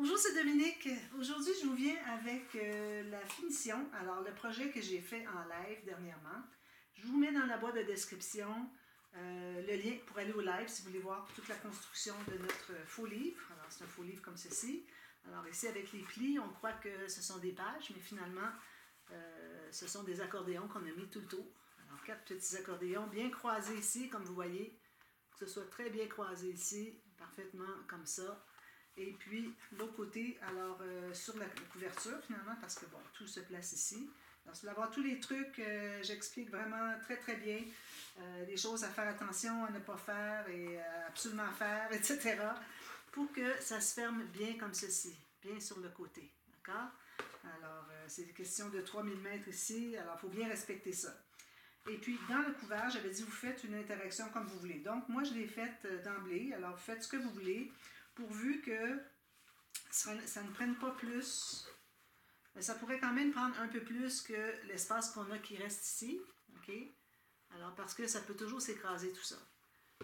Bonjour, c'est Dominique. Aujourd'hui, je vous viens avec euh, la finition. Alors, le projet que j'ai fait en live dernièrement. Je vous mets dans la boîte de description euh, le lien pour aller au live si vous voulez voir toute la construction de notre faux livre. Alors, c'est un faux livre comme ceci. Alors, ici, avec les plis, on croit que ce sont des pages, mais finalement, euh, ce sont des accordéons qu'on a mis tout le tour. Alors, quatre petits accordéons bien croisés ici, comme vous voyez. Que ce soit très bien croisé ici, parfaitement comme ça. Et puis, l'autre côté, alors euh, sur la couverture finalement, parce que bon, tout se place ici. Alors, si vous avoir tous les trucs, euh, j'explique vraiment très très bien euh, les choses à faire attention à ne pas faire et absolument faire, etc. pour que ça se ferme bien comme ceci, bien sur le côté. D'accord? Alors, c'est une question de 3000 mètres ici, alors il faut bien respecter ça. Et puis, dans le couvert, j'avais dit, vous faites une interaction comme vous voulez. Donc, moi, je l'ai faite d'emblée. Alors, vous faites ce que vous voulez pourvu que ça, ne prenne pas plus. Ça pourrait quand même prendre un peu plus que l'espace qu'on a qui reste ici. OK? Alors, parce que ça peut toujours s'écraser tout ça.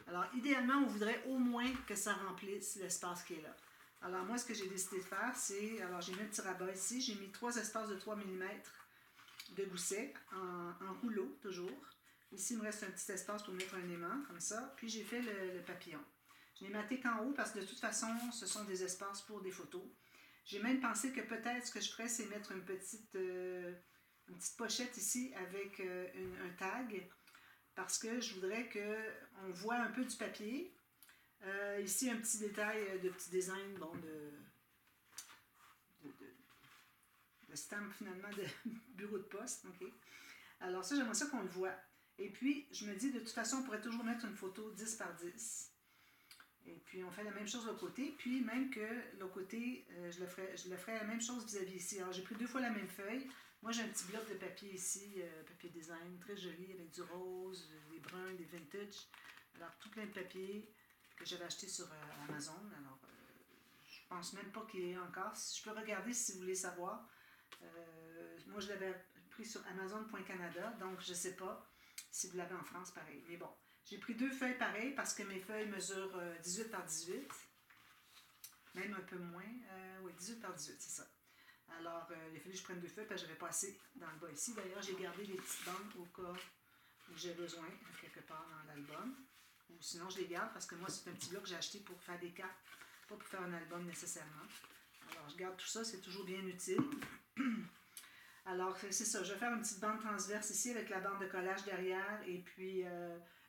Alors, idéalement, on voudrait au moins que ça remplisse l'espace qui est là. Alors, moi, ce que j'ai décidé de faire, c'est. Alors, j'ai mis un petit rabat ici. J'ai mis trois espaces de 3 mm de gousset en, rouleau, toujours. Ici, il me reste un petit espace pour mettre un aimant, comme ça. Puis, j'ai fait le papillon. Je n'ai maté qu'en haut parce que de toute façon, ce sont des espaces pour des photos. J'ai même pensé que peut-être ce que je ferais, c'est mettre une petite, euh, une petite pochette ici avec euh, un tag parce que je voudrais qu'on voit un peu du papier. Euh, ici, un petit détail de petit design, bon, de, de, de, stamp finalement de bureau de poste. Alors ça, j'aimerais ça qu'on le voit. Et puis, je me dis, de toute façon, on pourrait toujours mettre une photo 10 par 10. Et puis, on fait la même chose de l'autre côté. Puis, même que l'autre côté, euh, je, le ferai, je le ferai la même chose vis-à-vis ici. Alors, j'ai pris deux fois la même feuille. Moi, j'ai un petit bloc de papier ici, euh, papier design, très joli, avec du rose, des bruns, des vintage. Alors, tout plein de papier que j'avais acheté sur euh, Amazon. Alors, je pense même pas qu'il y ait encore. Je peux regarder si vous voulez savoir. moi, je l'avais pris sur Amazon.canada, donc je sais pas si vous l'avez en France, pareil. Mais bon, j'ai pris deux feuilles pareilles parce que mes feuilles mesurent 18 euh, par 18. Même un peu moins. Euh, oui, 18 par 18, c'est ça. Alors, euh, il a fallu que je prenne deux feuilles parce que j'avais pas assez dans le bas ici. D'ailleurs, j'ai gardé les petites bandes au cas où j'ai besoin, quelque part dans l'album. Ou sinon, je les garde parce que moi, c'est un petit bloc que j'ai acheté pour faire des cartes, pas pour faire un album nécessairement. Alors, je garde tout ça, c'est toujours bien utile. Alors, c'est ça, je vais faire une petite bande transverse ici avec la bande de collage derrière et puis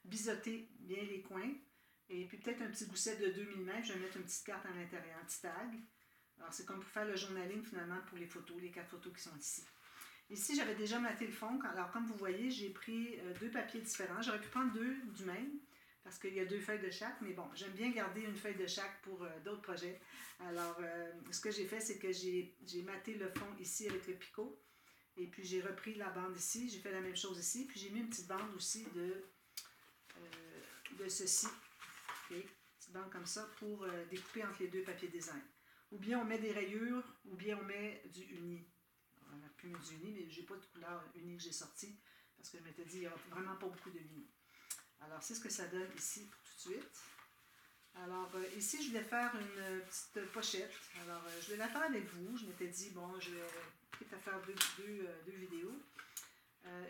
biseauter bien les coins. Et puis peut-être un petit gousset de 2 mm, je vais mettre une petite carte à l'intérieur, un petit tag. Alors c'est comme pour faire le journaling finalement pour les photos, les quatre photos qui sont ici. Ici, j'avais déjà maté le fond. Alors comme vous voyez, j'ai pris euh, deux papiers différents. J'aurais pu prendre deux du même parce qu'il y a deux feuilles de chaque, mais bon, j'aime bien garder une feuille de chaque pour euh, d'autres projets. Alors, euh, ce que j'ai fait, c'est que j'ai maté le fond ici avec le picot, et puis j'ai repris la bande ici, j'ai fait la même chose ici, puis j'ai mis une petite bande aussi de de ceci. une Petite bande comme ça pour euh, découper entre les deux papiers design. Ou bien on met des rayures, ou bien on met du uni. On n'a plus mis du uni, mais j'ai pas de couleur uni que j'ai sorti parce que je m'étais dit, il n'y aura vraiment pas beaucoup de uni. Alors, c'est ce que ça donne ici tout de suite. Alors, euh, ici, je voulais faire une petite pochette. Alors, je vais la faire avec vous. Je m'étais dit, bon, je vais faire deux, deux, deux vidéos.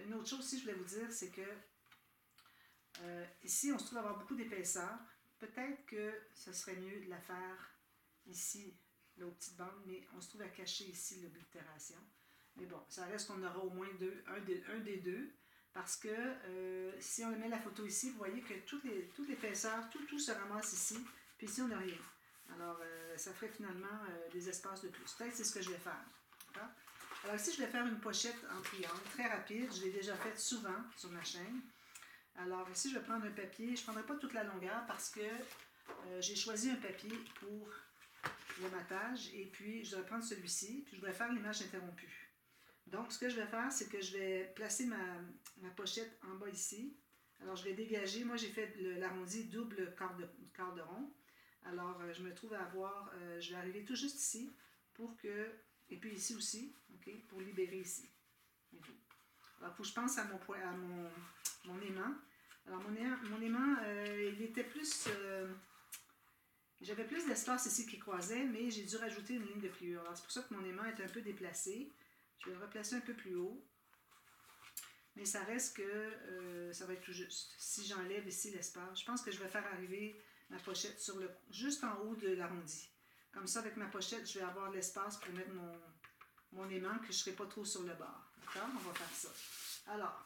une autre chose aussi, je voulais vous dire, c'est que euh, ici, on se trouve avoir beaucoup d'épaisseur. Peut-être que ce serait mieux de la faire ici, la petite bande, mais on se trouve à cacher ici l'oblitération. Mais bon, ça reste qu'on aura au moins deux, un, des, deux, parce que euh, si on met la photo ici, vous voyez que toute l'épaisseur, tout, tout se ramasse ici, puis ici, on n'a rien. Alors, euh, ça ferait finalement des espaces de plus. Peut-être c'est ce que je vais faire. Alors ici, je vais faire une pochette en triangle, très rapide. Je l'ai déjà faite souvent sur ma chaîne. Alors ici, je vais prendre un papier. Je ne prendrai pas toute la longueur parce que euh, j'ai choisi un papier pour le matage. Et puis, je vais prendre celui-ci. Puis, je vais faire l'image interrompue. Donc, ce que je vais faire, c'est que je vais placer ma, pochette en bas ici. Alors, je vais dégager. Moi, j'ai fait l'arrondi double quart de, rond. Alors, euh, je me trouve à avoir... Euh, je vais arriver tout juste ici pour que... Et puis ici aussi, OK, pour libérer ici. Alors, faut que je pense à mon, à mon, mon aimant. Alors, mon, aimant, euh, il était plus. Euh, J'avais plus d'espace ici qui croisait, mais j'ai dû rajouter une ligne de pliure. Alors, c'est pour ça que mon aimant est un peu déplacé. Je vais le replacer un peu plus haut. Mais ça reste que euh, ça va être tout juste. Si j'enlève ici l'espace, je pense que je vais faire arriver ma pochette sur le, juste en haut de l'arrondi. Comme ça, avec ma pochette, je vais avoir l'espace pour mettre mon, mon aimant, que je ne serai pas trop sur le bord. D'accord? On va faire ça. Alors,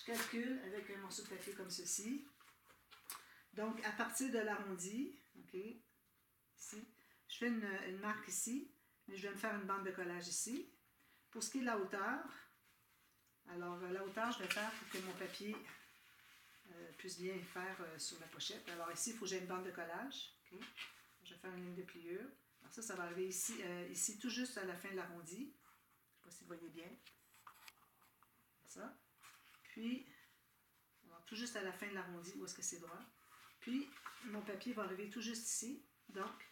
je calcule avec un morceau de papier comme ceci. Donc, à partir de l'arrondi, OK, ici, je fais une, marque ici, mais je vais me faire une bande de collage ici. Pour ce qui est de la hauteur, alors la hauteur, je vais faire pour que mon papier euh, puisse bien faire euh, sur la pochette. Alors ici, il faut que j'ai une bande de collage. Je vais faire une ligne de pliure. Alors ça, ça va arriver ici, euh, ici tout juste à la fin de l'arrondi. Je ne sais pas si vous voyez bien. Ça. Puis, tout juste à la fin de l'arrondi, où est-ce que c'est droit. Puis, mon papier va arriver tout juste ici. Donc,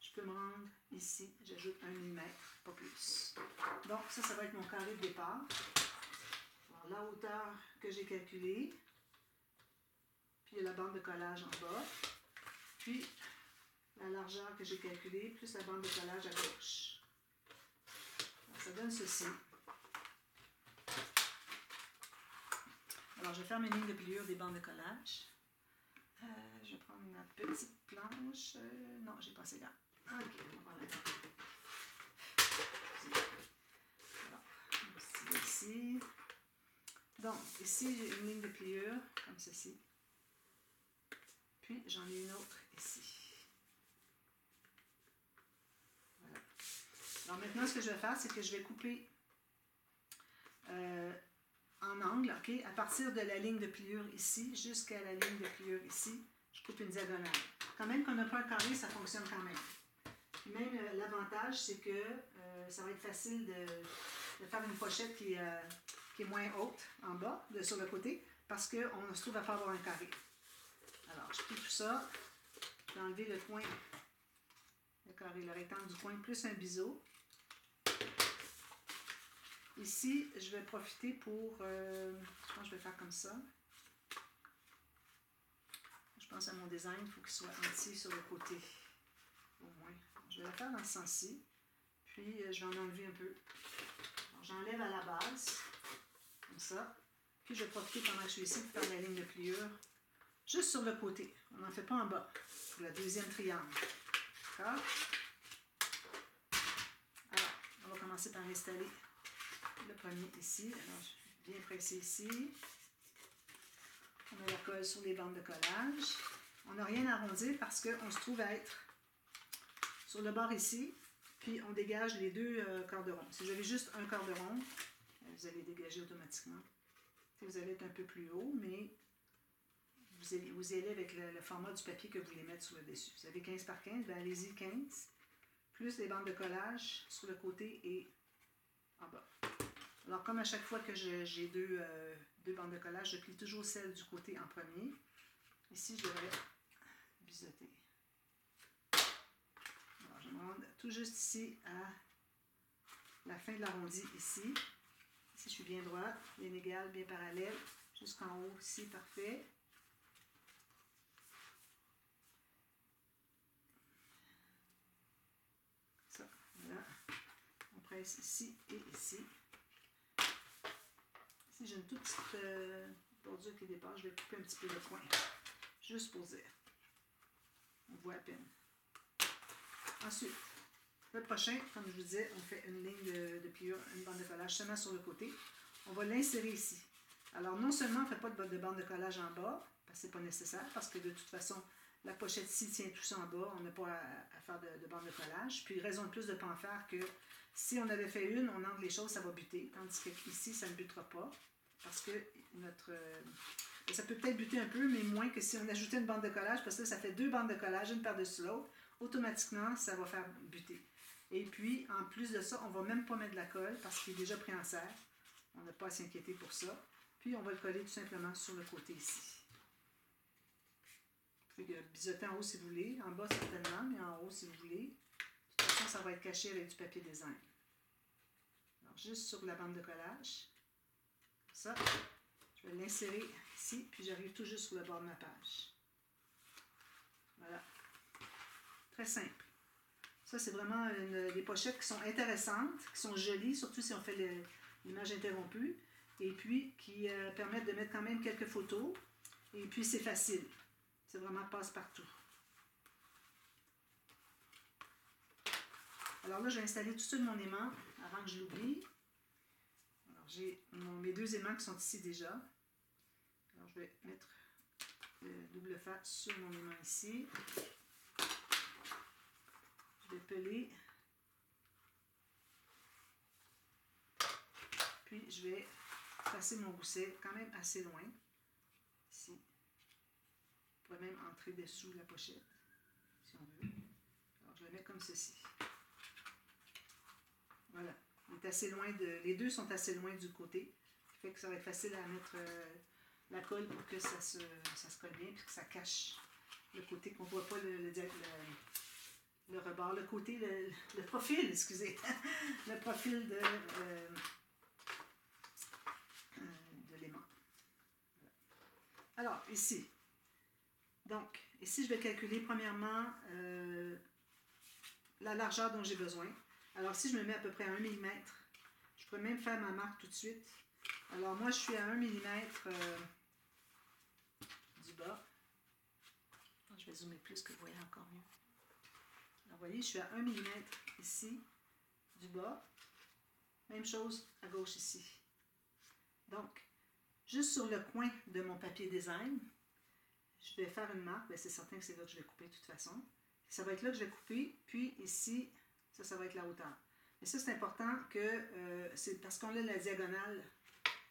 je peux me rendre ici. J'ajoute un mm, pas plus. Donc, ça, ça va être mon carré de départ. Alors, la hauteur que j'ai calculée. Puis, la bande de collage en bas. Puis, la largeur que j'ai calculée, plus la bande de collage à gauche. ça donne ceci. Alors, je vais faire mes lignes de pliure des bandes de collage. Euh, je vais prendre ma petite planche. Euh, non, j'ai pas assez là. Ok, on va la Alors, ici. Donc, ici, j'ai une ligne de pliure, comme ceci. Puis, j'en ai une autre ici. Voilà. Alors, maintenant, ce que je vais faire, c'est que je vais couper euh, en angle, OK, à partir de la ligne de pliure ici jusqu'à la ligne de pliure ici, je coupe une diagonale. Quand même qu'on n'a pas un carré, ça fonctionne quand même. même euh, l'avantage, c'est que euh, ça va être facile de, faire une pochette qui, euh, qui, est moins haute en bas, de, sur le côté, parce qu'on se trouve à pas avoir un carré. Alors, je plie tout ça. Je vais enlever le coin, le carré, le rectangle du coin, plus un biseau. Ici, je vais profiter pour... Je pense que je vais faire comme ça? Je pense à mon design, il faut qu'il soit entier sur le côté. Au moins. Je vais le faire dans ce sens-ci. Puis, euh, je vais en enlever un peu. J'enlève à la base, comme ça. Puis, je vais profiter pendant que je suis ici pour faire la ligne de pliure juste sur le côté. On n'en fait pas en bas, pour la deuxième triangle. D'accord? Alors, on va commencer par installer le premier ici. Alors, je bien pressé ici. On met la colle sur les bandes de collage. On n'a rien arrondi parce qu'on se trouve à être sur le bord ici, puis on dégage les deux euh, corps de rond. Si vous avez juste un corps de rond, euh, vous allez dégager automatiquement. Vous allez être un peu plus haut, mais vous allez, allez avec le, format du papier que vous voulez mettre sur le dessus. Vous avez 15 par 15, ben allez-y 15, plus les bandes de collage sur le côté et en bas. Alors, comme à chaque fois que j'ai deux, euh, deux, bandes de collage, je plie toujours celle du côté en premier. Ici, je vais biseauter. Alors, je rends tout juste ici à la fin de l'arrondi ici. Ici, je suis bien droite, bien égale, bien parallèle. Jusqu'en haut ici, parfait. Ça, voilà. On presse ici et ici j'ai une toute petite euh, bordure qui dépasse, je vais couper un petit peu le coin. Juste pour dire. On voit à peine. Ensuite, le prochain, comme je vous disais, on fait une ligne de, de pliure, une bande de collage seulement sur le côté. On va l'insérer ici. Alors, non seulement on ne fait pas de bande de collage en bas, parce que ce n'est pas nécessaire, parce que de toute façon, la pochette ici tient tout ça en bas, on n'a pas à, faire de, bande de collage. Puis, raison de plus de ne pas en faire que si on avait fait une, on angle les choses, ça va buter. Tandis qu'ici, ça ne butera pas parce que notre. Euh, ça peut peut-être buter un peu, mais moins que si on ajoutait une bande de collage, parce que ça fait deux bandes de collage, une par-dessus l'autre. Automatiquement, ça va faire buter. Et puis, en plus de ça, on ne va même pas mettre de la colle parce qu'il est déjà pris en serre. On n'a pas à s'inquiéter pour ça. Puis, on va le coller tout simplement sur le côté ici. Vous pouvez biseauter en haut si vous voulez, en bas certainement, mais en haut si vous voulez. De toute façon, ça va être caché avec du papier design. Alors, juste sur la bande de collage ça. Je vais l'insérer ici, puis j'arrive tout juste sur le bord de ma page. Voilà. Très simple. Ça, c'est vraiment des pochettes qui sont intéressantes, qui sont jolies, surtout si on fait l'image interrompue, et puis qui euh, permettent de mettre quand même quelques photos. Et puis, c'est facile. C'est vraiment passe-partout. Alors là, j'ai installé tout ça de mon aimant avant que je l'oublie. J'ai mes deux aimants qui sont ici déjà. Alors, je vais mettre le double face sur mon aimant ici vais peler. Puis je vais passer mon gousset quand même assez loin. Ici. On pourrait même entrer dessous la pochette, si on veut. Alors je vais mettre comme ceci. Voilà. Est assez loin de, les deux sont assez loin du côté. Ce qui fait que ça va être facile à mettre euh, la colle pour que ça se, ça se colle bien et que ça cache le côté qu'on ne voit pas le, le, rebord, le côté, le, profil, excusez, le profil de, euh, euh, de l'aimant. Alors, ici, donc, ici, je vais calculer premièrement la largeur dont j'ai besoin. Alors, si je me mets à peu près à 1 mm, je pourrais même faire ma marque tout de suite. Alors, moi, je suis à 1 mm du bas. Je vais zoomer plus que vous voyez encore mieux voyez, je suis à 1 mm ici du bas. Même chose à gauche ici. Donc, juste sur le coin de mon papier design, je vais faire une marque. Ben, c'est certain que c'est là que je vais couper de toute façon. Ça va être là que je vais couper. Puis ici, ça, ça va être la hauteur. Mais ça, c'est important que euh, c'est parce qu'on a la diagonale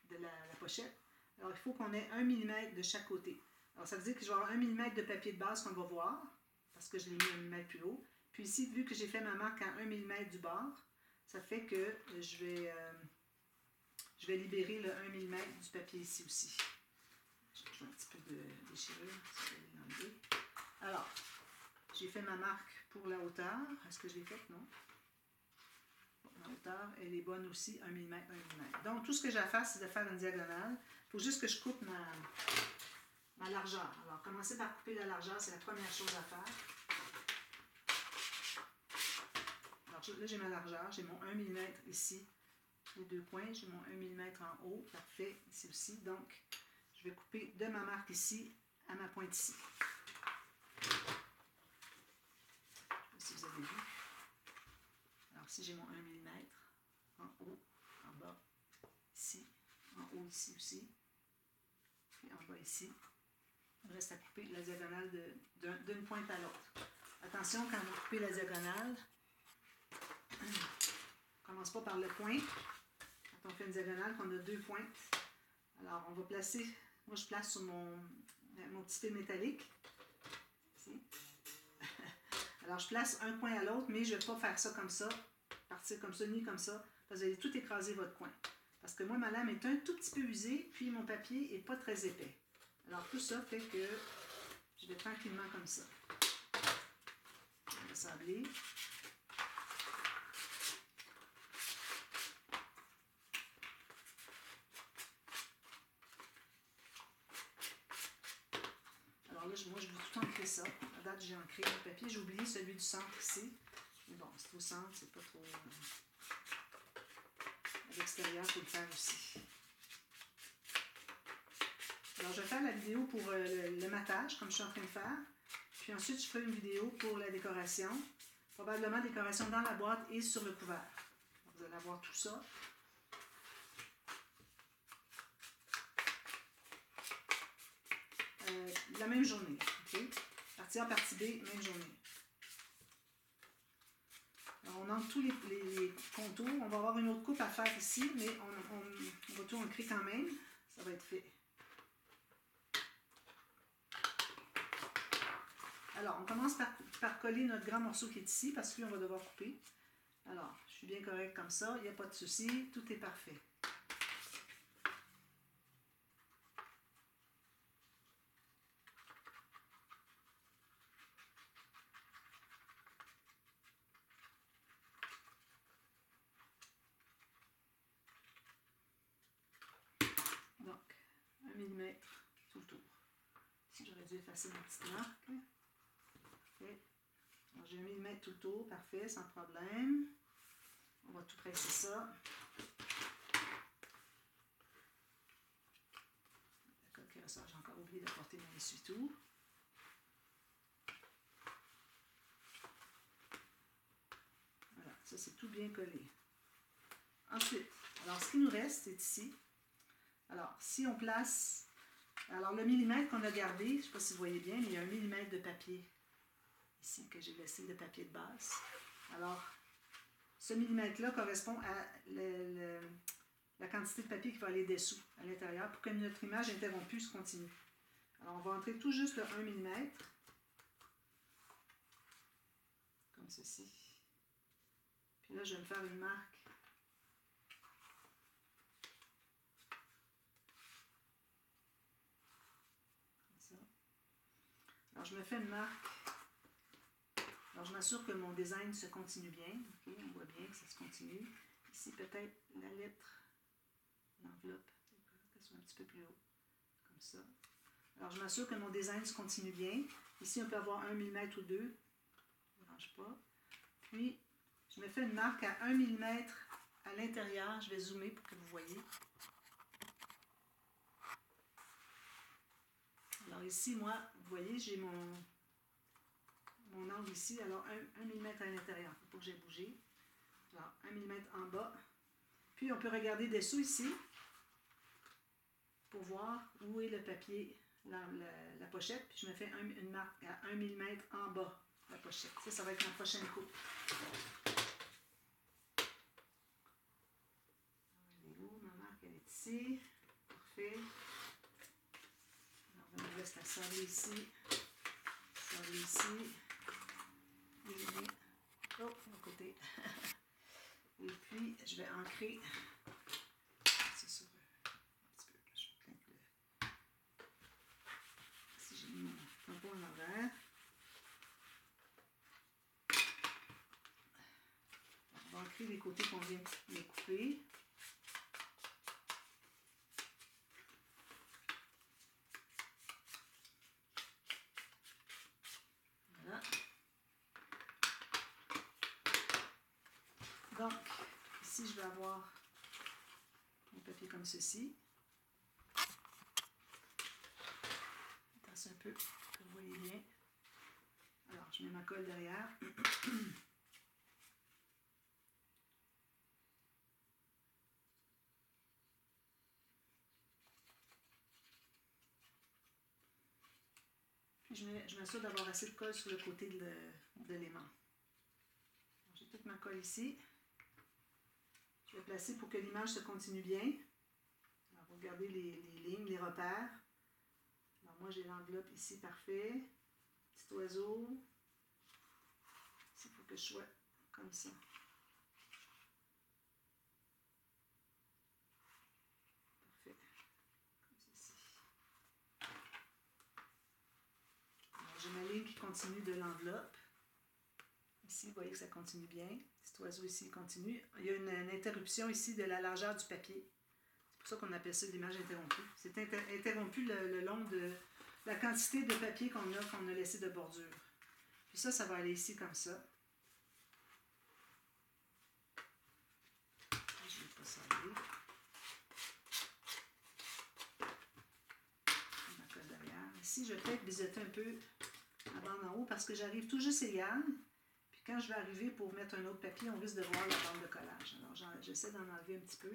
de la, pochette. Alors, il faut qu'on ait 1 mm de chaque côté. Alors, ça veut dire que je vais avoir 1 mm de papier de base qu'on va voir, parce que je l'ai mis 1 mm plus haut. Puis ici, vu que j'ai fait ma marque à 1 mm du bord, ça fait que je vais, euh, je vais libérer le 1 mm du papier ici aussi. J'ai un petit peu de déchirure, Alors, j'ai fait ma marque pour la hauteur. Est-ce que je l'ai faite? Non. la hauteur, elle est bonne aussi, 1 mm, 1 mm. Donc, tout ce que j'ai à faire, c'est de faire une diagonale. Il faut juste que je coupe ma, largeur. Alors, commencer par couper la largeur, c'est la première chose à faire. là, j'ai ma largeur, j'ai mon 1 mm ici, les deux coins, j'ai mon 1 mm en haut, parfait, ici aussi. Donc, je vais couper de ma marque ici à ma pointe ici. Je sais pas si vous avez vu. Si j'ai mon 1 mm en haut, en bas, ici, en haut ici aussi, puis en bas ici, il reste à couper la diagonale d'une pointe à l'autre. Attention, quand vous coupez la diagonale, on commence pas par le point. Quand on fait une diagonale, qu'on a deux pointes. Alors, on va placer, moi je place sur mon, mon petit fil métallique. Ici. Alors, je place un coin à l'autre, mais je ne vais pas faire ça comme ça, partir comme ça, ni comme ça, vous allez tout écraser votre coin. Parce que moi, ma lame est un tout petit peu usée, puis mon papier n'est pas très épais. Alors, tout ça fait que je vais tranquillement comme ça. Assembler. moi, je veux tout ancrer ça. À date, j'ai ancré le papier. J'ai oublié celui du centre ici. Au centre, c'est pas trop... Euh, à l'extérieur, il faut le faire aussi. Alors, je vais faire la vidéo pour euh, le, matage, comme je suis en train de faire. Puis ensuite, je ferai une vidéo pour la décoration. Probablement décoration dans la boîte et sur le couvert. vous allez avoir tout ça. Euh, la même journée. Partie A, partie B, même journée. On entre tous les, contours. On va avoir une autre coupe à faire ici, mais on, va tout ancrer quand même. Ça va être fait. Alors, on commence par, par, coller notre grand morceau qui est ici, parce qu'on va devoir couper. Alors, je suis bien correct comme ça, il n'y a pas de souci, tout est parfait. Tout le ma petite marque. j'ai un millimètre tout le tour, parfait, sans problème. On va tout presser ça. J'ai encore oublié d'apporter mon essuie-tout. Voilà, ça c'est tout bien collé. Ensuite, alors ce qui nous reste, c'est ici. Alors, si on place... Alors, le millimètre qu'on a gardé, je ne sais pas si vous voyez bien, mais il y a un millimètre de papier ici que j'ai laissé de papier de base. Alors, ce millimètre-là correspond à la quantité de papier qui va aller dessous, à l'intérieur, pour que notre image interrompue se continue. Alors, on va entrer tout juste le 1 mm, comme ceci. Puis là, je vais me faire une marque. Comme ça. Alors, je me fais une marque alors, je m'assure que mon design se continue bien. on voit bien que ça se continue. Ici, peut-être la lettre, l'enveloppe, qu'elle soit un petit peu plus haut, comme ça. Alors, je m'assure que mon design se continue bien. Ici, on peut avoir 1 mm ou 2. Ne dérange pas. Puis, je me fais une marque à 1 mm à l'intérieur. Je vais zoomer pour que vous voyez. Alors ici, moi, voyez, j'ai mon, mon angle ici, alors 1, mm à l'intérieur, il faut que j'ai bougé. Alors 1 mm en bas. Puis on peut regarder dessous ici pour voir où est le papier, la, pochette. Puis je me fais une marque à 1 mm en bas, la pochette. Ça, ça va être ma prochaine coupe. Elle où? Ma marque, elle est ici. Parfait. Reste à sabler ici. Sabler ici. Oh, côté. Et puis, je vais ancrer. C'est sur un petit peu. Je suis plein de. Si j'ai mis mon tampon en l'envers. On va ancrer les côtés qu'on vient de couper. Donc, ici, je vais avoir un papier comme ceci. Tasse un peu, que vous voyez bien. Alors, je mets ma colle derrière. Je m'assure d'avoir assez de colle sur le côté de l'aimant. J'ai toute ma colle ici. Je vais placer pour que l'image se continue bien. Regardez les, lignes, les repères. Alors, moi, j'ai l'enveloppe ici, parfait. Petit oiseau. Il faut que je sois comme ça. Parfait. Comme ceci. J'ai ma ligne qui continue de l'enveloppe. Ici, vous voyez que ça continue bien. Cet oiseau ici continue. Il y a une, interruption ici de la largeur du papier. Pour ça qu'on appelle ça l'image interrompue. C'est interrompu le, long de la quantité de papier qu'on a, qu'on a laissé de bordure. Puis ça, ça va aller ici comme ça. Je vais pas derrière? Ici, je vais peut-être biseauter un peu la bande en haut parce que j'arrive tout juste égal. Quand je vais arriver pour mettre un autre papier, on risque de voir la bande de collage. Alors, j'essaie d'en enlever un petit peu.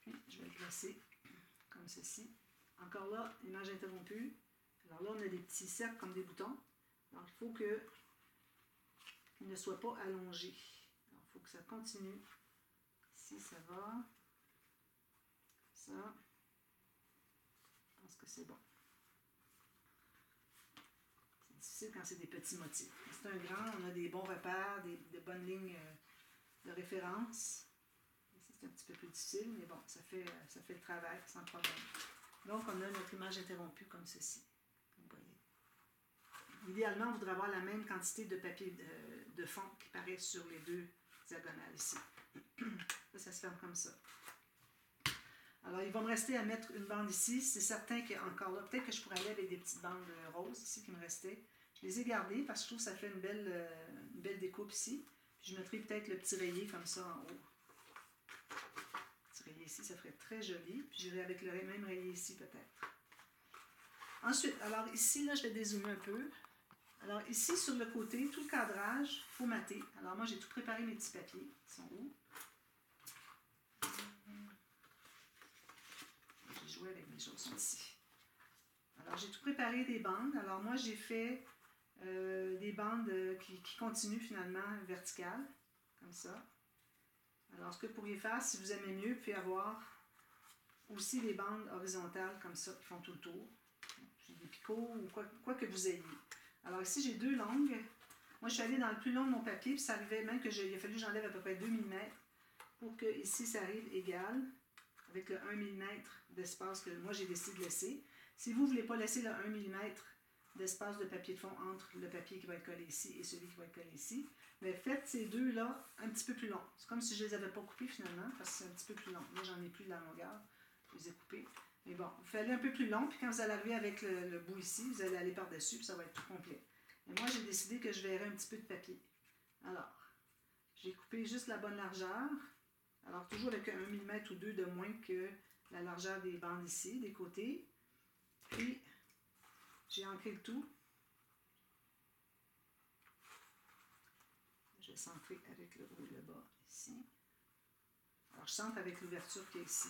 Puis, comme ceci. Encore là, image interrompue. Alors là, on a des petits cercles comme des boutons. Alors, il faut que ne soit pas allongé. Il faut que ça continue. Ici, ça va. Ça. Je pense que c'est bon. C'est difficile quand c'est des petits motifs. C'est un grand, on a des bons repères, des, bonnes lignes euh, de référence. C'est un petit peu plus difficile, mais bon, ça fait, ça fait le travail sans problème. Donc, on a notre image interrompue comme ceci idéalement, on voudrait avoir la même quantité de papier de, fond qui paraît sur les deux diagonales ici. Ça, ça se ferme comme ça. Alors, il va me rester à mettre une bande ici. C'est certain qu'encore là, peut-être que je pourrais aller avec des petites bandes roses ici qui me restaient. Je les ai gardées parce que je trouve que ça fait une belle, euh, une belle découpe ici. Puis je mettrai peut-être le petit rayé comme ça en haut. Ici, ça ferait très joli. Puis j'irai avec le même rayé ici peut-être. Ensuite, alors ici, là, je vais dézoomer un peu. Alors ici, sur le côté, tout le cadrage, il faut mater. Alors moi, j'ai tout préparé mes petits papiers. Ils sont où? J'ai joué avec mes choses ici. Alors, j'ai tout préparé des bandes. Alors moi, j'ai fait euh, des bandes qui, qui, continuent finalement verticales, comme ça. Alors, ce que vous pourriez faire, si vous aimez mieux, pouvez avoir aussi des bandes horizontales comme ça qui font tout le tour. Des picots ou quoi, que vous ayez. Alors ici, j'ai deux longues. Moi, je suis allée dans le plus long de mon papier, puis ça arrivait même que il a fallu que j'enlève à peu près 2 mm pour que ici, ça arrive égal avec le 1 mm d'espace que moi, j'ai décidé de laisser. Si vous ne voulez pas laisser le 1 mm d'espace de papier de fond entre le papier qui va être collé ici et celui qui va être collé ici, mais faites ces deux-là un petit peu plus longs. C'est comme si je ne les avais pas coupés finalement, parce que c'est un petit peu plus long. Moi, j'en ai plus de la longueur. Je les ai coupés. Mais bon, vous faites un peu plus long, puis quand vous allez arriver avec le, bout ici, vous allez aller par-dessus, puis ça va être tout complet. Et moi, j'ai décidé que je verrais un petit peu de papier. Alors, j'ai coupé juste la bonne largeur. Alors, toujours avec un mm ou deux de moins que la largeur des bandes ici, des côtés. Puis, j'ai ancré le tout. Je vais centrer avec le et le bas ici. Alors, je centre avec l'ouverture qui est ici.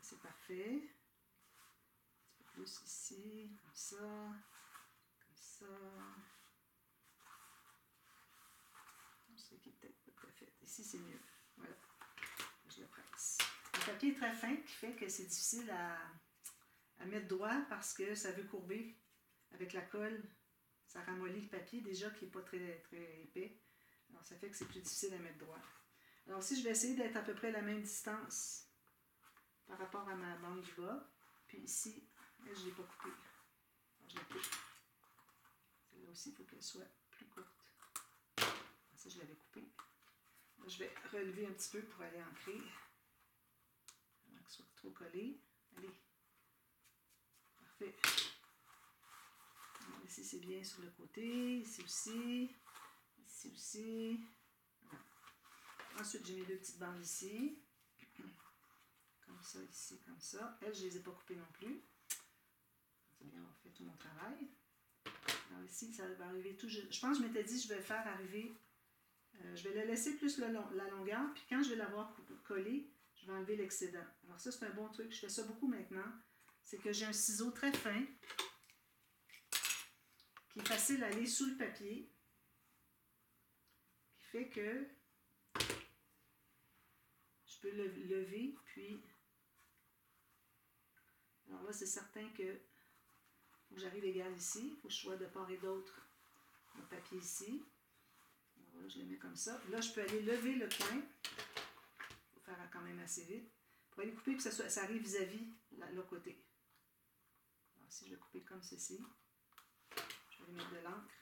C'est parfait. Un petit peu plus ici, comme ça, comme ça. C'est qui peut-être pas tout à fait. Ici, c'est mieux. Voilà. Je le presse. Le papier est très fin, qui fait que c'est difficile à, à mettre droit parce que ça veut courber. Avec la colle, ça ramollit le papier déjà qui n'est pas très, très épais. Alors ça fait que c'est plus difficile à mettre droit. Alors si je vais essayer d'être à peu près à la même distance par rapport à ma bande du bas. Puis ici, je ne l'ai pas coupé. Alors, je l'ai coupé. Celle-là aussi, il faut qu'elle soit plus courte. Ça, je l'avais coupé. je vais relever un petit peu pour aller ancrer. Avant qu'elle soit trop collée. Allez. Parfait. ici, c'est bien sur le côté. Ici aussi. Aussi. Ensuite, j'ai mes deux petites bandes ici comme ça, ici, comme ça. Elles, je ne les ai pas coupées non plus. C'est bien, on fait tout mon travail. Alors ici, ça va arriver tout Je pense que je m'étais dit, je vais faire arriver, euh, je vais la laisser plus la longueur, puis quand je vais l'avoir collée, je vais enlever l'excédent. Alors ça, c'est un bon truc. Je fais ça beaucoup maintenant. C'est que j'ai un ciseau très fin qui est facile à aller sous le papier, que je peux le lever, puis alors là, c'est certain que j'arrive égal ici. Il faut que je sois de part et d'autre le papier ici. Je le mets comme ça. Là, je peux aller lever le coin. Il faut faire quand même assez vite. Pour aller couper, que ça, ça arrive vis-à-vis l'autre côté. Alors ici, je vais couper comme ceci. Je vais mettre de l'encre.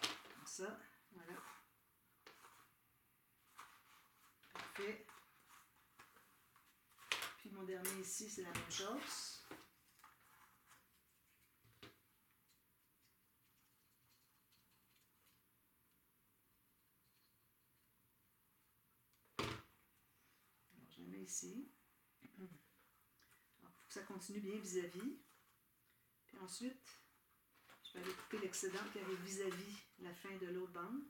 Comme ça. Voilà. Parfait mon dernier ici, c'est la même chose. Alors, je mets ici. Alors, il faut que ça continue bien vis-à-vis. Puis ensuite, je vais aller couper l'excédent qui arrive vis-à-vis la fin de l'autre bande.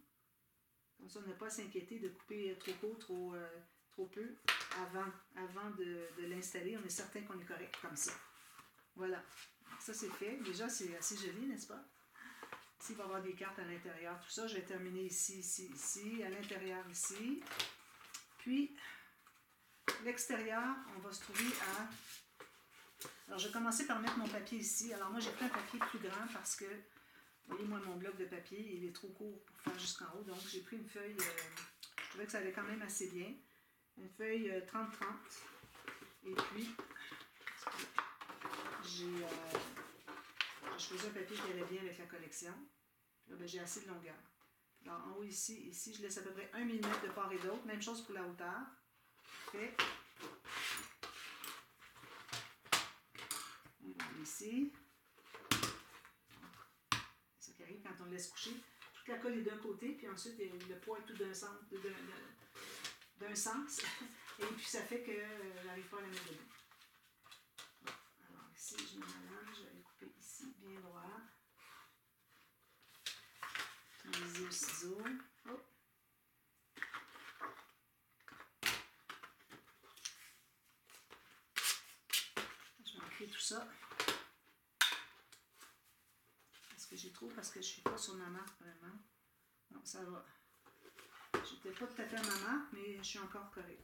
Comme ça, on n'a pas s'inquiéter de couper trop court, trop, euh, trop peu avant, avant de, l'installer. On est certain qu'on est correct comme ça. Voilà. Ça, c'est fait. Déjà, c'est assez joli, n'est-ce pas? Ici, il va y avoir des cartes à l'intérieur. Tout ça, je vais terminer ici, ici, ici, à l'intérieur, ici. Puis, l'extérieur, on va se trouver à... Alors, je vais commencer par mettre mon papier ici. Alors, moi, j'ai pris un papier plus grand parce que, voyez, moi, mon bloc de papier, il est trop court pour faire jusqu'en haut. Donc, j'ai pris une feuille... Euh, je trouvais que ça allait quand même assez bien une feuille 30-30. Euh, Et puis, j'ai. Euh, j'ai choisi un papier qui allait bien avec la collection. Là, ben, j'ai assez de longueur. Alors, en haut ici, ici, je laisse à peu près 1 mm de part et d'autre. Même chose pour la hauteur. Fait. ici. Quand on laisse coucher. Toute la colle est d'un côté, puis ensuite le poids est tout d'un sens. D'un sens. Et puis ça fait que euh, n'arrive pas à la mettre debout. alors ici, je mets ma lame, je vais couper ici, bien droit. Les ciseaux. Oh. Je vais tout ça. Est-ce que j'ai trop parce que je suis pas sur ma marque vraiment. Non, ça va. J'étais pas tout à fait à ma marque, mais je suis encore correct.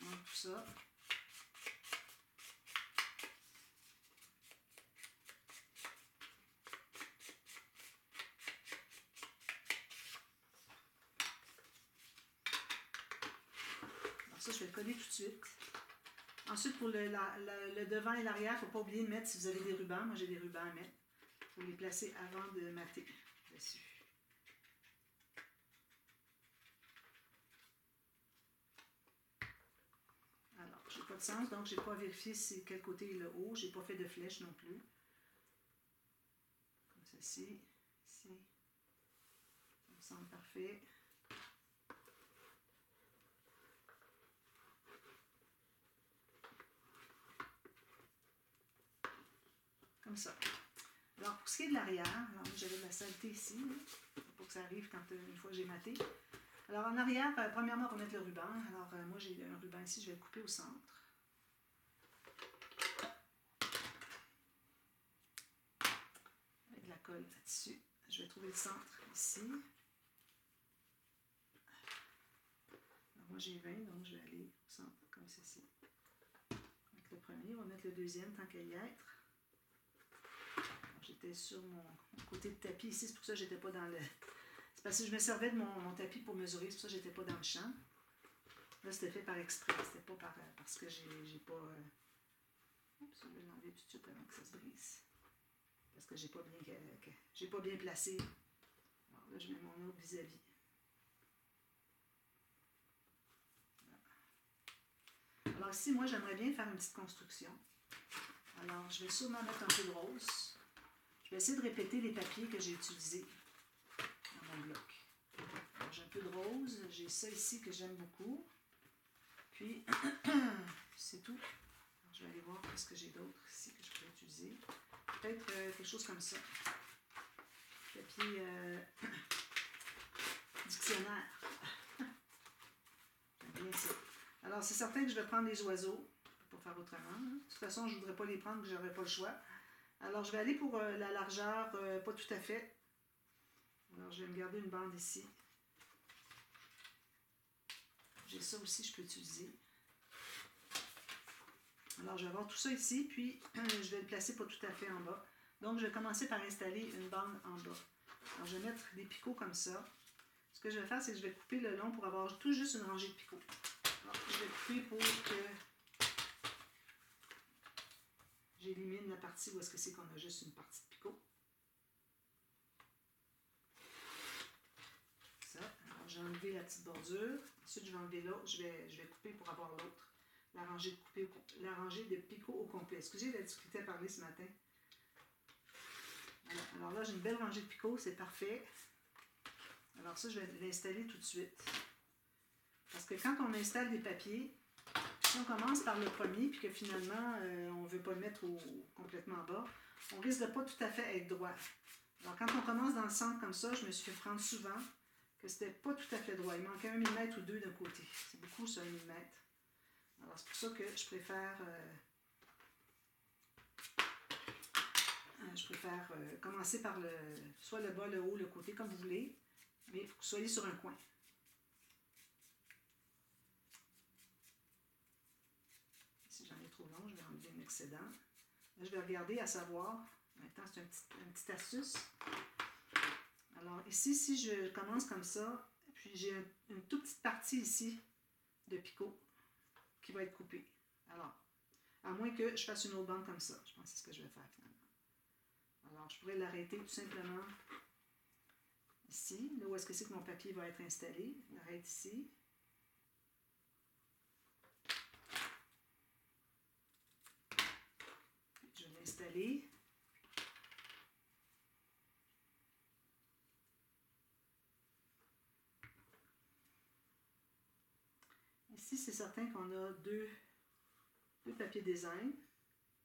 tout ça. ça, je vais le coller tout de suite. Ensuite, pour le, devant et l'arrière, il ne faut pas oublier de mettre, si vous avez des rubans, moi j'ai des rubans à mettre, il faut les placer avant de mater dessus. Alors, j'ai pas de sens, donc j'ai pas vérifié si quel côté est le haut, j'ai pas fait de flèche non plus. Comme ceci, ici. Ça me semble parfait. Ça. Alors, pour ce qui est de l'arrière, j'avais de la saleté ici, pour que ça arrive quand euh, une fois j'ai maté. Alors, en arrière, euh, premièrement, on va mettre le ruban. Alors, euh, moi, j'ai un ruban ici, je vais le couper au centre. Avec de la colle là-dessus. Je vais trouver le centre ici. Alors, moi, j'ai 20, donc je vais aller au centre, comme ceci. Le premier, on va mettre le deuxième tant qu'à y être. J'étais sur mon, côté de tapis ici, c'est pour ça que j'étais pas dans le. C'est parce que je me servais de mon, tapis pour mesurer, c'est pour ça que j'étais pas dans le champ. Là, c'était fait par exprès, c'était pas par, parce que j'ai pas. Euh... Oups, je vais l'enlever tout de suite avant que ça se brise. Parce que j'ai pas bien j'ai pas bien placé. Alors là, je mets mon autre vis-à-vis. Alors ici, moi, j'aimerais bien faire une petite construction. Alors, je vais sûrement mettre un peu de rose. Je vais essayer de répéter les papiers que j'ai utilisés dans mon bloc. J'ai un peu de rose, j'ai ça ici que j'aime beaucoup. Puis, c'est tout. je vais aller voir ce que j'ai d'autre ici que je pourrais utiliser. Peut-être euh, quelque chose comme ça. Papier euh, dictionnaire. Bien ça. Alors, c'est certain que je vais prendre les oiseaux pour faire autrement. Hein. De toute façon, je ne voudrais pas les prendre, que je n'aurais pas le choix. Alors, je vais aller pour euh, la largeur, euh, pas tout à fait. Alors, je vais me garder une bande ici. J'ai ça aussi, je peux utiliser. Alors, je vais avoir tout ça ici, puis je vais le placer pas tout à fait en bas. Donc, je vais commencer par installer une bande en bas. Alors, je vais mettre des picots comme ça. Ce que je vais faire, c'est que je vais couper le long pour avoir tout juste une rangée de picots. Alors, je vais couper pour que J'élimine la partie où est-ce que c'est qu'on a juste une partie de picot. Ça. Alors, j'ai enlevé la petite bordure. Ensuite, je vais enlever l'autre. Je vais, je vais couper pour avoir l'autre. La rangée de, couper la rangée de picot au complet. Excusez la difficulté à parler ce matin. Alors, là, j'ai une belle rangée de picots. C'est parfait. Alors ça, je vais l'installer tout de suite. Parce que quand on installe des papiers, si on commence par le premier, puis que finalement, euh, on ne veut pas le mettre complètement bas, on risque de pas tout à fait être droit. Alors, quand on commence dans le centre comme ça, je me suis fait prendre souvent que c'était pas tout à fait droit. Il manquait un millimètre ou deux d'un côté. C'est beaucoup, ça, un millimètre. Alors, c'est pour ça que je préfère... Euh, euh, je préfère commencer par le, soit le bas, le haut, le côté, comme vous voulez, mais il faut que vous soyez sur un coin. je vais Là, je vais regarder à savoir, maintenant c'est une petite astuce. Alors ici, si je commence comme ça, puis j'ai une toute petite partie ici de picot qui va être coupée. Alors, À moins que je fasse une autre bande comme ça. Je pense que c'est ce que je vais faire finalement. Alors, je pourrais l'arrêter tout simplement ici. Là où est-ce que c'est que mon papier va être installé. L'arrête ici. Ici, c'est certain qu'on a deux, deux papiers design.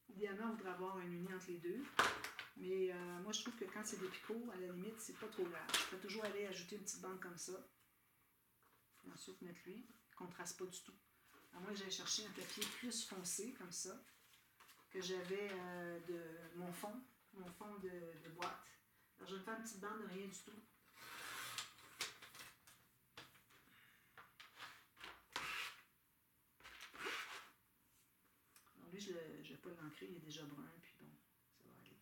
Idéalement, on voudrait avoir un uni entre les deux. Mais euh, moi, je trouve que quand c'est des picots, à la limite, c'est pas trop grave. Je peux toujours aller ajouter une petite bande comme ça. Et ensuite, mettre lui. Il contraste pas du tout. À moins que j'aille chercher un papier plus foncé, comme ça, que j'avais euh, de mon fond, mon fond de, boîte. Alors, je vais faire une petite bande de rien du tout. Alors, lui, je ne vais pas l'ancrer, il est déjà brun, puis bon, ça va aller.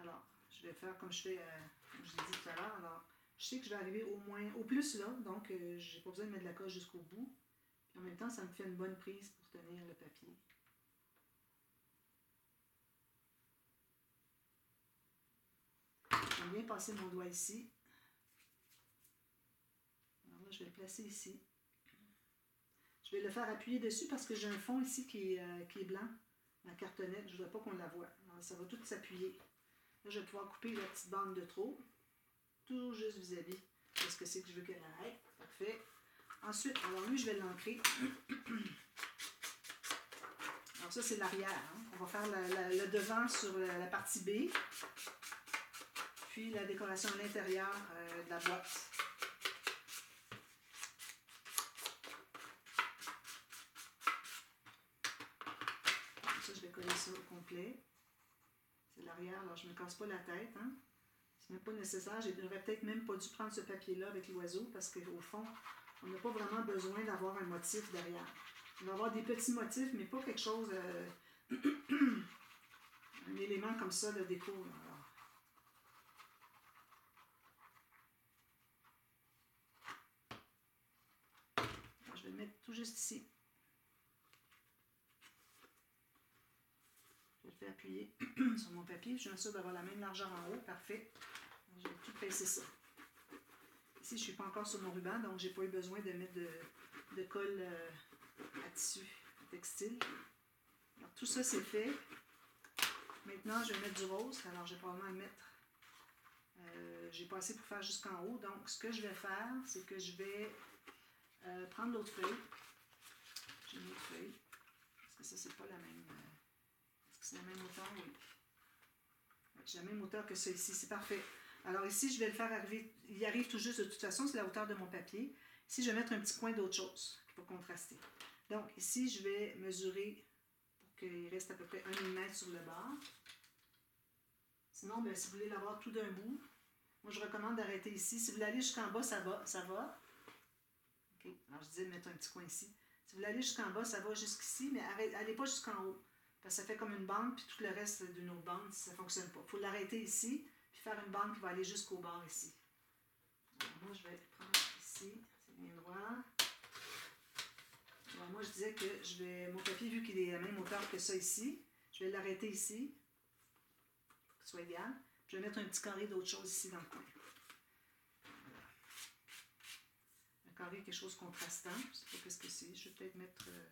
Alors, je vais faire comme je fais, euh, comme je l'ai dit tout à l'heure. Alors, je sais que je vais arriver au moins, au plus là, donc euh, j'ai pas besoin de mettre de la colle jusqu'au bout. En même temps, ça me fait une bonne prise pour tenir le papier. Je vais bien passer mon doigt ici. Alors là, je vais le placer ici. Je vais le faire appuyer dessus parce que j'ai un fond ici qui est, euh, blanc, ma cartonnette. Je ne veux pas qu'on la voit. Ça va tout s'appuyer. Là, je vais pouvoir couper la petite bande de trop. Tout juste vis-à-vis de ce que c'est que je veux qu'elle arrête? Parfait. Ensuite, alors lui, je vais l'ancrer. Alors ça, c'est l'arrière. Hein. On va faire le devant sur la, partie B. Puis la décoration à l'intérieur euh, de la boîte. Ça, je vais coller ça au complet. C'est l'arrière, alors je ne me casse pas la tête. Hein. Ce n'est pas nécessaire. Je n'aurais peut-être même pas dû prendre ce papier-là avec l'oiseau parce qu'au fond, on n'a pas vraiment besoin d'avoir un motif derrière. On va avoir des petits motifs, mais pas quelque chose, euh, un élément comme ça de déco vais le tout juste ici. Je faire appuyer sur mon papier. Je sûr d'avoir la même largeur en haut. Parfait. Je vais tout presser ça. Ici, je ne suis pas encore sur mon ruban, donc je n'ai pas eu besoin de mettre de, colle euh, à tissu, textile. Alors, tout ça, c'est fait. Maintenant, je vais mettre du rose. Alors, je vais probablement le mettre. Euh, j'ai pas assez pour faire jusqu'en haut. Donc, ce que je vais faire, c'est que je vais euh, prendre l'autre feuille. J'ai une autre feuille. Est-ce que ça, c'est pas la même. Est-ce que c'est la même hauteur? Oui. J'ai la même hauteur que ça ici. C'est parfait. Alors ici, je vais le faire arriver, il arrive tout juste de toute façon, c'est la hauteur de mon papier. Ici, je vais mettre un petit coin d'autre chose pour contraster. Donc ici, je vais mesurer pour qu'il reste à peu près 1 mm sur le bord. Sinon, ben, si vous voulez l'avoir tout d'un bout, moi je recommande d'arrêter ici. Si vous aller jusqu'en bas, ça va. Ça va. Alors je disais de mettre un petit coin ici. Si vous voulez aller jusqu'en bas, ça va jusqu'ici, mais allez pas jusqu'en haut. Parce que ça fait comme une bande, puis tout le reste d'une autre bande, ça ne fonctionne pas. Il faut l'arrêter ici faire une bande qui va aller jusqu'au bord ici. moi, je vais prendre ici, c'est bien droit. moi, je disais que je vais, mon papier, vu qu'il est à la même hauteur que ça ici, je vais l'arrêter ici, pour qu'il soit égal. Je vais mettre un petit carré d'autre chose ici dans le coin. Carré, quelque chose contrastant. Je ne sais pas ce que c'est. Je vais peut-être mettre... Euh,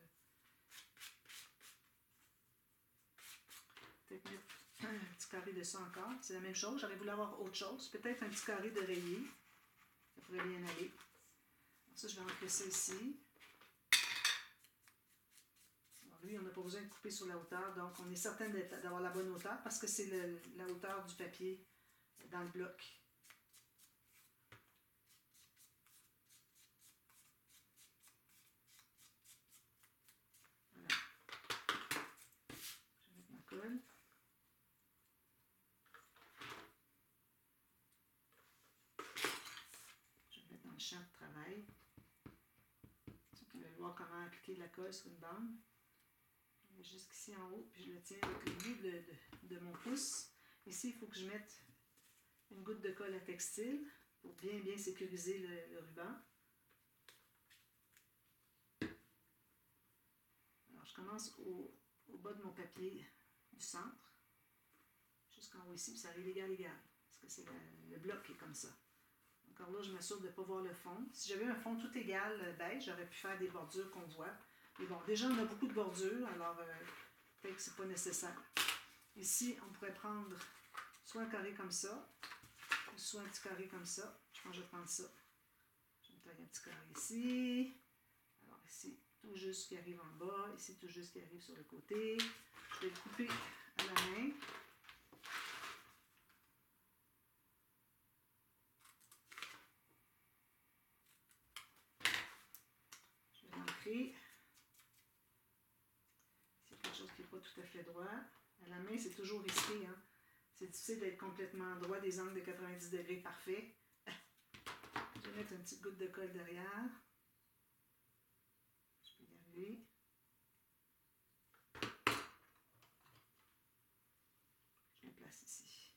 peut-être un petit carré de ça encore. C'est la même chose. J'aurais voulu avoir autre chose. Peut-être un petit carré de rayé. Ça pourrait bien aller. ça, je vais entrer ça ici. lui, on n'a pas besoin de couper sur la hauteur. Donc, on est certain d'avoir la bonne hauteur parce que c'est la hauteur du papier dans le bloc. Voilà. Je vais mettre ma colle. Champ de travail. Vous pouvez voir comment appliquer de la colle sur une bande. Jusqu'ici en haut, puis je le tiens avec le bout de, mon pouce. Ici, il faut que je mette une goutte de colle à textile pour bien bien sécuriser le, ruban. Alors, je commence au, au bas de mon papier du centre, jusqu'en haut ici, puis ça arrive égal, égal, parce que c'est le, bloc qui est comme ça. Encore là, je m'assure de ne pas voir le fond. Si j'avais un fond tout égal euh, beige, j'aurais pu faire des bordures qu'on voit. Mais bon, déjà, on a beaucoup de bordures, alors euh, peut-être que ce n'est pas nécessaire. Ici, on pourrait prendre soit un carré comme ça, soit un petit carré comme ça. Je pense que je vais prendre ça. Je vais me un petit carré ici. Alors ici, tout juste qui arrive en bas. Ici, tout juste qui arrive sur le côté. Je vais le couper à la main. Je vais l'ancrer. C'est quelque chose qui n'est pas tout à fait À la main, c'est toujours risqué. Hein? C'est difficile d'être complètement droit des angles de 90 degrés parfaits. Je vais mettre une petite goutte de colle derrière. Je peux y arriver. Je la place ici.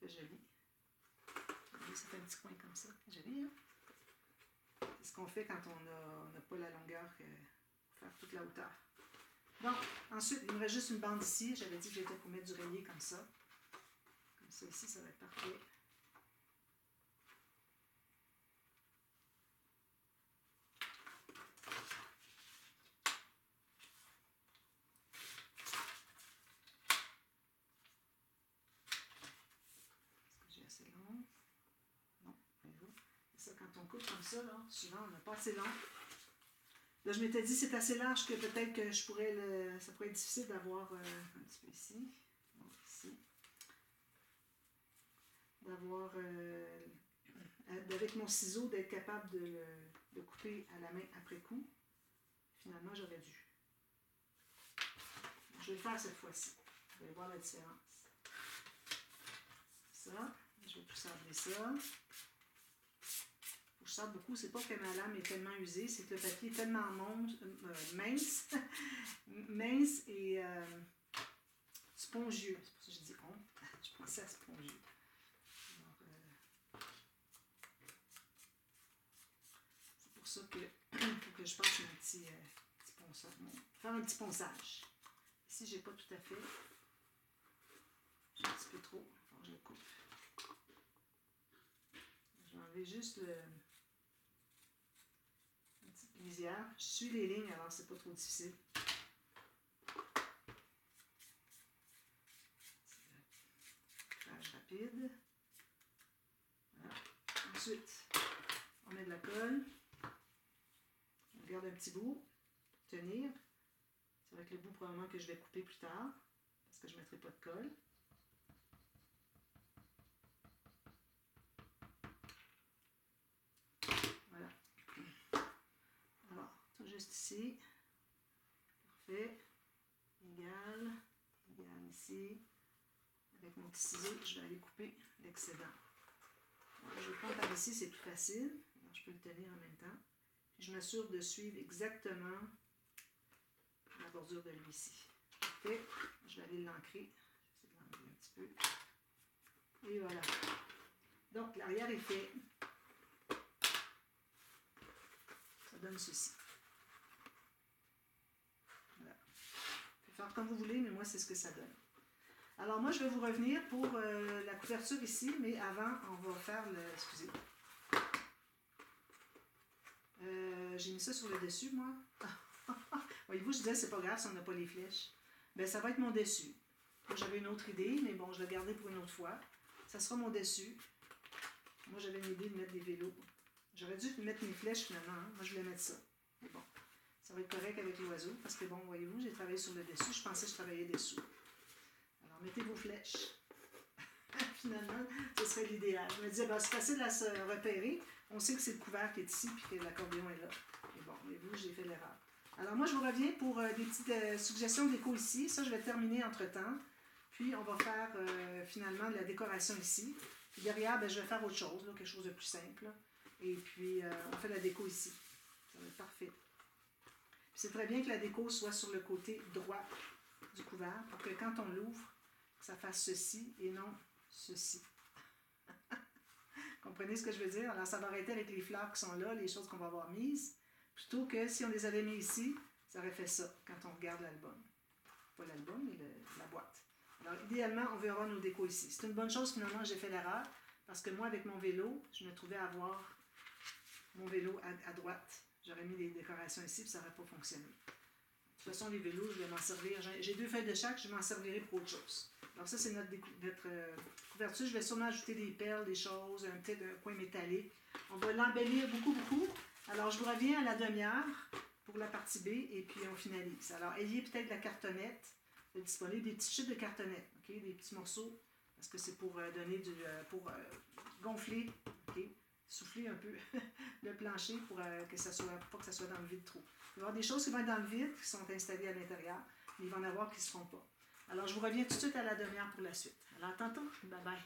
Ça joli. Ça fait un petit coin comme ça. Joli, hein? C'est ce qu'on fait quand on n'a pas la longueur pour faire toute la hauteur. Bon, ensuite, il me reste juste une bande ici. J'avais dit que j'étais pour mettre du rayé comme ça. Comme ça ici, ça va être parfait. Est-ce que j'ai assez long? Non, voyez-vous. C'est ça, quand on coupe comme ça, là, souvent, on n'a pas assez long. Là, je m'étais dit, c'est assez large que peut-être que je pourrais le. Ça pourrait être difficile d'avoir euh, un petit peu ici. D'avoir. Euh, avec mon ciseau, d'être capable de couper à la main après coup. Finalement, j'aurais dû. Je vais le faire cette fois-ci. Vous allez voir la différence. Ça. Je vais tout sabrer ça sors beaucoup, c'est pas que ma lame est tellement usée, c'est que le papier est tellement euh, mince, mince et euh, spongieux. C'est pour ça que je dis on. Je pensais à spongieux. Euh, c'est pour ça que je passe un petit, faire un petit ponçage. Ici, j'ai pas tout à fait. J'ai un petit peu trop. je le coupe. Je vais juste le, je suis les lignes, alors c'est pas trop difficile. Page rapide. Ensuite, on met de la colle. On garde un petit bout. Tenir. C'est avec le bout probablement que je vais couper plus tard. Parce que je ne mettrai pas de colle. Ici. Parfait. Égal. Égal ici. Avec mon petit ciseau, je vais aller couper l'excédent. Je prends par ici, c'est plus facile. je peux le tenir en même temps. Je m'assure de suivre exactement la bordure de lui ici. Parfait. Je vais aller l'ancrer. Je vais l'enlever un petit peu. Et voilà. Donc, l'arrière est fait. Ça donne ceci. Comme vous voulez, mais moi, c'est ce que ça donne. Alors, moi, je vais vous revenir pour euh, la couverture ici, mais avant, on va faire le... Excusez. Euh, j'ai mis ça sur le dessus, moi. Voyez-vous, je disais, c'est pas grave si on n'a pas les flèches. Ben, ça va être mon dessus. J'avais une autre idée, mais bon, je vais garder pour une autre fois. Ça sera mon dessus. Moi, j'avais une idée de mettre des vélos. J'aurais dû mettre mes flèches finalement. Hein. Moi, je voulais mettre ça. Mais bon. Ça va être correct avec l'oiseau parce que, bon, voyez-vous, j'ai travaillé sur le dessus. Je pensais que je travaillais dessous. Alors, mettez vos flèches. Finalement, ce serait l'idéal. Je me disais, ben, c'est facile à se repérer. On sait que c'est le couvert qui est ici puis que l'accordéon est là. Et bon, voyez-vous, j'ai fait l'erreur. Alors, moi, je vous reviens pour euh, des petites euh, suggestions d'écho ici. Ça, je vais terminer entre-temps. Puis, on va faire euh, finalement la décoration ici. Puis derrière, ben, je vais faire autre chose, quelque chose de plus simple. Et puis, on fait la déco ici. Ça va être parfait. C'est très bien que la déco soit sur le côté droit du couvert pour que quand on l'ouvre, ça fasse ceci et non ceci. Comprenez ce que je veux dire? Alors, ça va arrêter avec les fleurs qui sont là, les choses qu'on va avoir mises, plutôt que si on les avait mis ici, ça aurait fait ça quand on regarde l'album. Pas l'album, mais la boîte. Alors, idéalement, on verra nos décos ici. C'est une bonne chose, finalement, j'ai fait l'erreur, parce que moi, avec mon vélo, je me trouvais avoir mon vélo à, droite. J'aurais mis des décorations ici, puis ça n'aurait pas fonctionné. De toute façon, les vélos, je vais m'en servir. J'ai deux feuilles de chaque, je m'en servirai pour autre chose. Alors ça, c'est notre, euh, couverture. Je vais sûrement ajouter des perles, des choses, un petit coin métallique. On va l'embellir beaucoup, beaucoup. Alors, je vous reviens à la demi-heure pour la partie B et puis on finalise. Alors, ayez peut-être la cartonnette disponible, des petits chips de cartonnette, des petits morceaux, parce que c'est pour euh, donner du. Euh, pour gonfler, souffler un peu le plancher pour que ça soit, pas que ça soit dans le vide trop. Il va y avoir des choses qui vont être dans le vide, qui sont installées à l'intérieur, mais il va en avoir qui ne se font pas. Alors, je vous reviens tout de suite à la demi-heure pour la suite. Alors, tantôt. Bye bye.